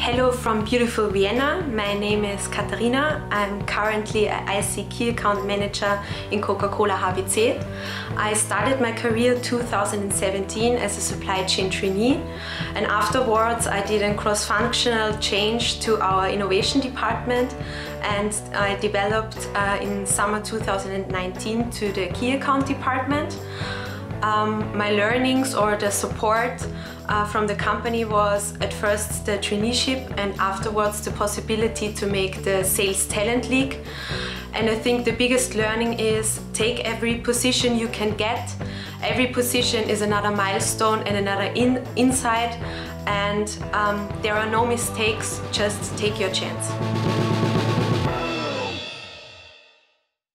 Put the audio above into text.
Hello from beautiful Vienna. My name is Katharina. I'm currently a IC Key Account Manager in Coca-Cola HBC. I started my career 2017 as a supply chain trainee and afterwards I did a cross-functional change to our innovation department and I developed uh, in summer 2019 to the Key Account department. Um, my learnings or the support uh, from the company was at first the traineeship and afterwards the possibility to make the sales talent league. And I think the biggest learning is take every position you can get. Every position is another milestone and another in insight and um, there are no mistakes, just take your chance.